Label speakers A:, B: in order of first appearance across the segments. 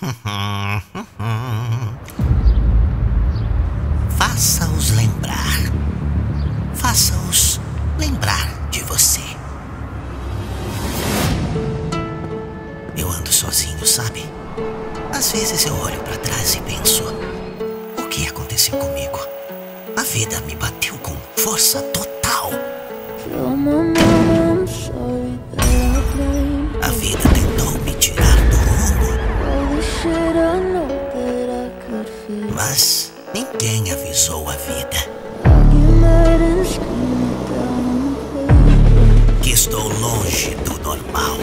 A: Faça-os lembrar. Faça-os lembrar de você. Eu ando sozinho, sabe? Às vezes eu olho para trás e penso: o que aconteceu comigo? A vida me bateu com força total. A ninguém avisou a vida que estou longe do normal.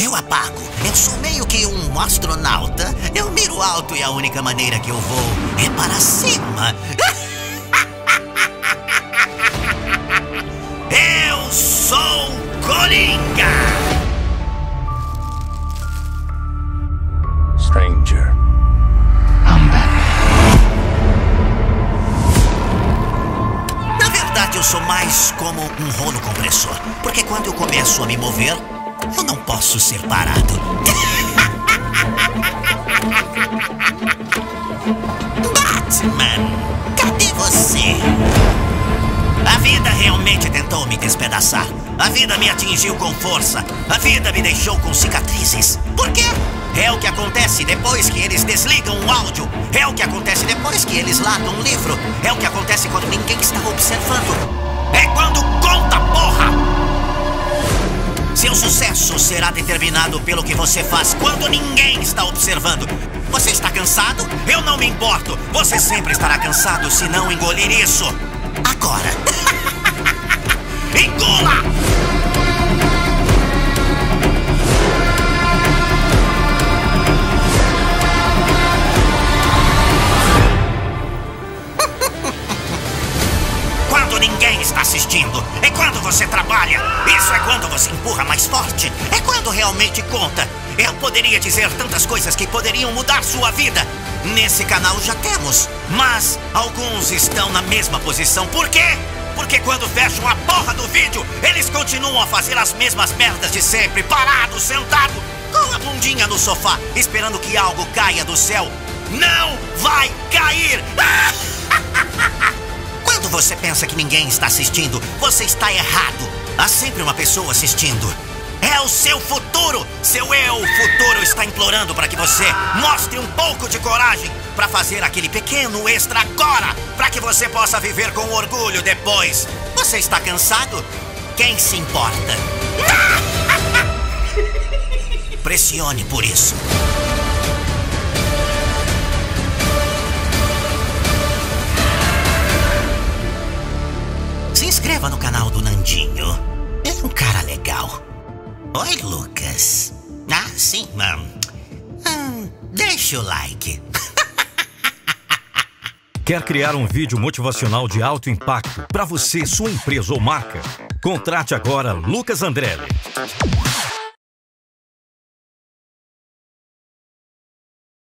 A: Eu apago. Eu sou meio que um astronauta. Eu miro alto e a única maneira que eu vou é para cima. Eu sou Coringa! Eu sou mais como um rolo compressor. Porque quando eu começo a me mover, eu não posso ser parado. Batman, cadê você? A vida realmente tentou me despedaçar. A vida me atingiu com força. A vida me deixou com cicatrizes. É o que acontece depois que eles desligam o áudio. É o que acontece depois que eles largam um livro. É o que acontece quando ninguém está observando. É quando conta, porra! Seu sucesso será determinado pelo que você faz quando ninguém está observando. Você está cansado? Eu não me importo. Você sempre estará cansado se não engolir isso. Agora. Engula! Você trabalha. Isso é quando você empurra mais forte. É quando realmente conta. Eu poderia dizer tantas coisas que poderiam mudar sua vida. Nesse canal já temos. Mas alguns estão na mesma posição. Por quê? Porque quando fecham a porra do vídeo, eles continuam a fazer as mesmas merdas de sempre, parado, sentado, com a bundinha no sofá, esperando que algo caia do céu. Não vai cair! Você pensa que ninguém está assistindo, você está errado. Há sempre uma pessoa assistindo. É o seu futuro! Seu eu futuro está implorando para que você mostre um pouco de coragem para fazer aquele pequeno extra agora, para que você possa viver com orgulho depois. Você está cansado? Quem se importa? Pressione por isso. Oi, Lucas. Ah, sim, mano. Hum, deixa o like.
B: Quer criar um vídeo motivacional de alto impacto para você, sua empresa ou marca? Contrate agora Lucas Andrelli.